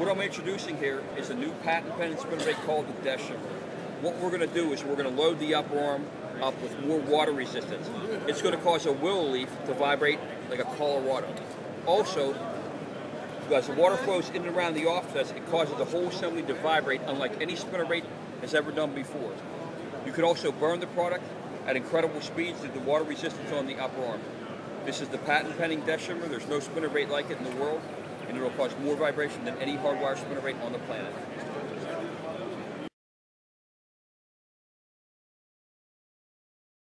What I'm introducing here is a new patent spinnerbait called the Death What we're going to do is we're going to load the upper arm up with more water resistance. It's going to cause a willow leaf to vibrate like a Colorado. Also, as the water flows in and around the offsets, it causes the whole assembly to vibrate unlike any spinner has ever done before. You can also burn the product at incredible speeds due to the water resistance on the upper arm. This is the patent pending Death. There's no spinner like it in the world, and it will cause more vibration than any hardwire spinnerbait on the planet.